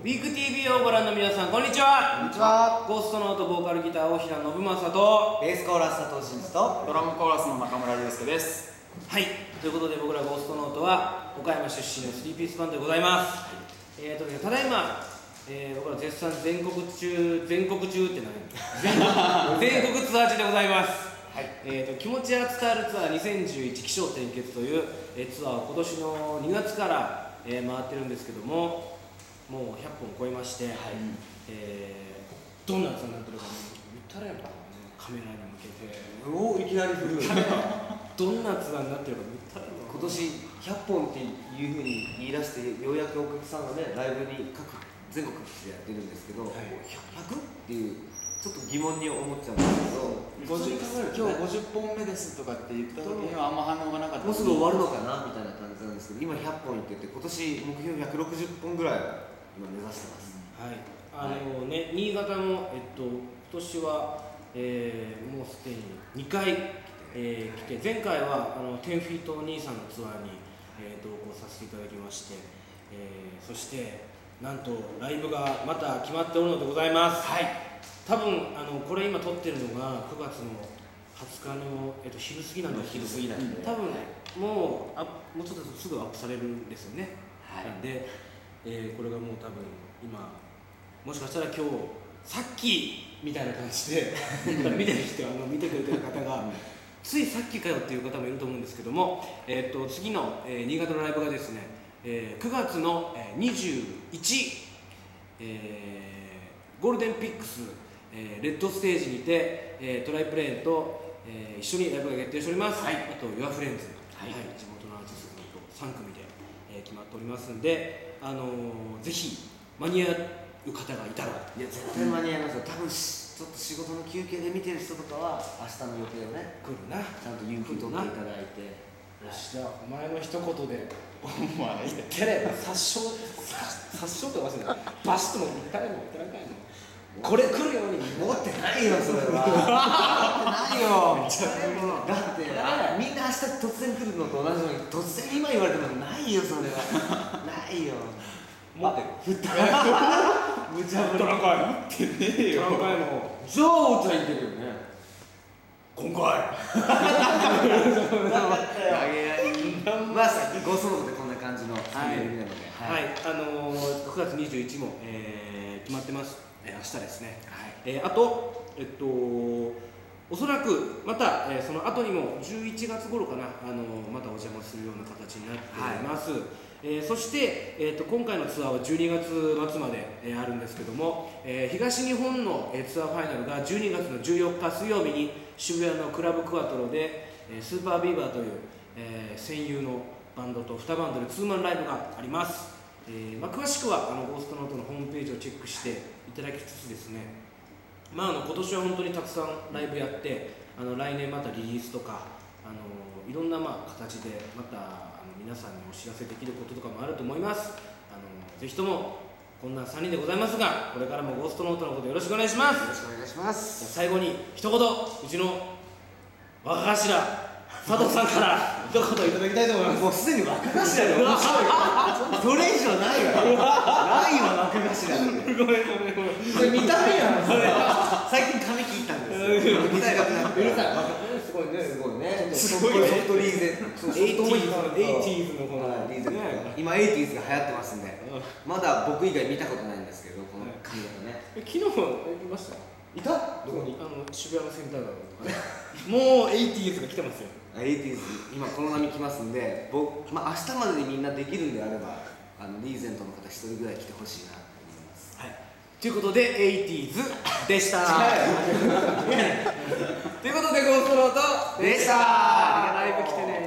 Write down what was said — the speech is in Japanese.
ウィーク TV をご覧の皆さんこんにちは。こんにちは。ゴーストノートボーカルギター大平信正と。ベースコーラス佐藤真二と。ドラムコーラスの中村祐介です。はい。ということで僕らゴーストノートは岡山出身の3ピースバンドでございます、えーとねただいま、えー僕ら絶賛全国中全国中って何？全 全国ツアー中でございます。はい。えー、と気持ちが伝わるツアー2011起承転結という、えーツアーを今年の2月から、えー回ってるんですけどももう100本超えまして、えーどんなツアーになってるかね言ったらやっぱねカメラに向けて。おおいきなり振る。どんなツアーになってるか言ったらやっぱ今年100本っていうふうに言い出してようやくお客さんがねライブに各全国各地でやってるんですけど、はい。100? っていうちょっと疑問に思っちゃうんですけど50今日50本目ですとかって言った時にはあんま反応がなかった。もうすぐ終わるのかなみたいな感じなんですけど今100本いってて今年目標160本ぐらい今目指してます、はい、あのね、新潟の、えっと、今年は、えーもうすでに2回、えー来て、前回はあの10フィート兄さんのツアーに、えー同行させていただきまして、えーそして、なんとライブがまた決まっておるのでございます。はい、多分あのこれ今撮ってるのが9月の20日の、えっと、昼過ぎなんです。けど昼過ぎなんで。多分もうあもうちょっとすぐアップされるんですよね。はい。なんで、えーこれがもう多分今もしかしたら今日さっきみたいな感じで 見てる人あの見てくれてる方がついさっきかよっていう方もいると思うんですけども、えー、と次の、えー新潟のライブがですね、えー9月の、えー21、えーゴールデンピックス、えーレッドステージにて、えートライプレーンと、えー一緒にライブが決定しております、はい。あと Your Friends、はい。地元のアーティストと3組で、えー決まっておりますんで、あのーぜひ間に合う方がいたら。いや絶対間に合いますよ。多分しちょっと仕事の休憩で見てる人とかは明日の予定をね来るな。ちゃんと有給取っていただいて。よしじゃあお前の一言でお前。言ってれば。殺傷殺傷って忘れたバシッとも言ったらも言ったらかいのこれ来るように持ってないよそれは。持ってないよ。だってみんな明日突然来るのと同じように突然今言われてもないよそれは。ないよ。持ってる。無茶ぶりトランカイ持ってねえよ。トランカイの。じゃあお茶いけるよね。今回。まあさゴーストノートでこんな感じのスケジュールなので。はい、あのー、9月21日も、えー決まってます、えー明日ですね、えーあとえっとおそらくまた、えーその後にも11月頃かな、あのーまたお邪魔するような形になっております、えーそして、えー、と今回のツアーは12月末まで、えーあるんですけども、えー東日本の、えーツアーファイナルが12月の14日水曜日に渋谷のクラブクワトロで、えースーパービーバーという、えー戦友のバンドと2バンドでツーマンライブがあります、えーまあ、詳しくはあのゴーストノートのホームページをチェックしていただきつつですね、まあ、あの今年は本当にたくさんライブやってあの来年またリリースとかあのいろんなまあ形でまたあの皆さんにお知らせできることとかもあると思います。あのぜひともこんな3人でございますがこれからもゴーストノートのことよろしくお願いします。よろしくお願いします。じゃあ最後に一言うちの若頭佐藤さんから一言いただきたいと思います。もうすでに若頭で面白いよそれ以上ないわないわ若頭ごめんごめんごめん。それ見た目やん。それ最近髪切ったんですよ。短くなってうるさい。すごいね。すごいね。すごいね。ソフトリーゼソフトもいいのと 80s のこのはいリーゼね今 80s が流行ってますんで。まだ僕以外見たことないんですけどこの髪型ね。え昨日いました？いた？どこに？あの渋谷のセンター街。とかねもう 80s が来てますよ。80s 今この波来ますんで僕、まあ、明日までにみんなできるんであればあのリーゼントの方一人ぐらい来てほしいなと思います。はい。ということで 80s でした。ということでゴーストロートでした。ライブ来てね